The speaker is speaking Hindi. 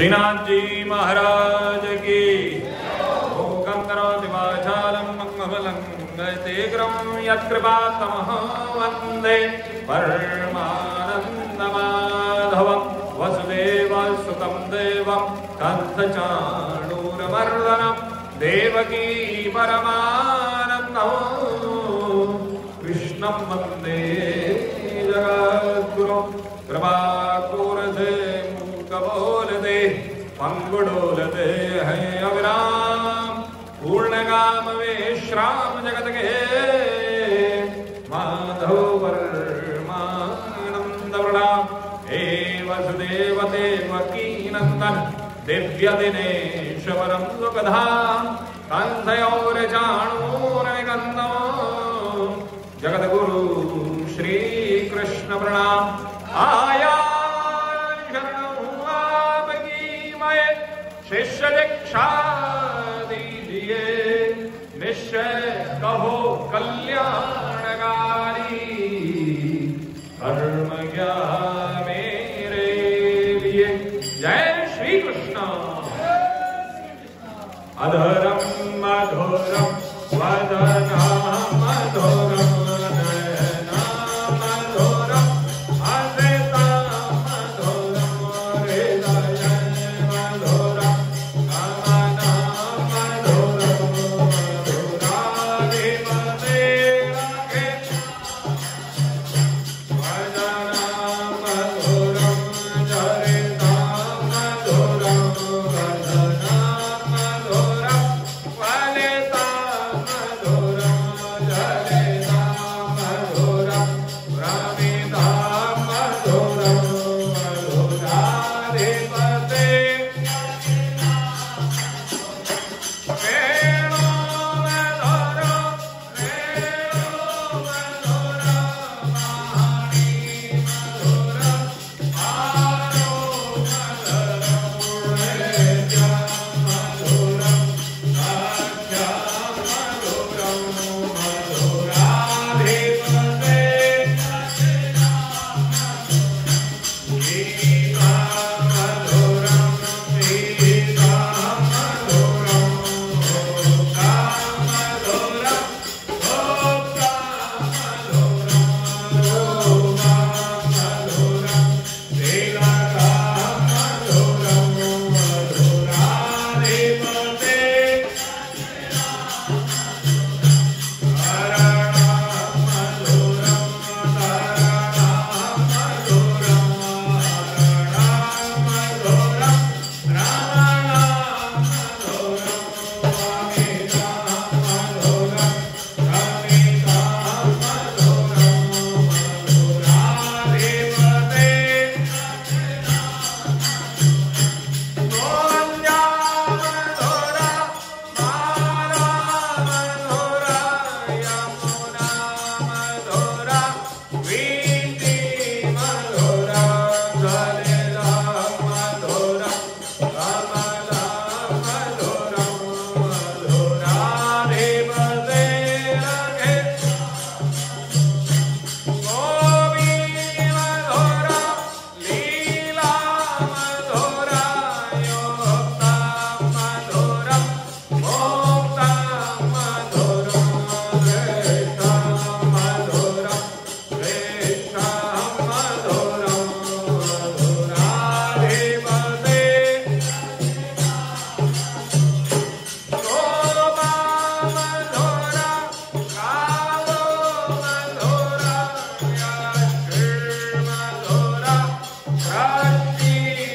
श्रीनाथ जी महाराज की। मूकं करोति वाचालं मङ्गलं गतेग्रं यत्कृपात्तमः वंदे परमानन्दमाधवं वसुदेवसुतं देवं, कन्थचाणूरमर्दनं, देवकी परमानन्दं। कृष्णं वंदे जगद्गुरुं पङ्गुडोलदे है अविराम पूर्णगाम विश्राम जगत के माधव वर्मानंद प्रणाम हे वसुदेव देवकी नंदन दिव्य दिनेश वरम सुखधाम कंसयोर चाणूर निकंदम शिष्य दीक्षा दीजिए निश्चय कहो कल्याणकारी। कर्म क्या मेरे लिए। जय श्री कृष्ण अधरम मधुरम वदना मधुरम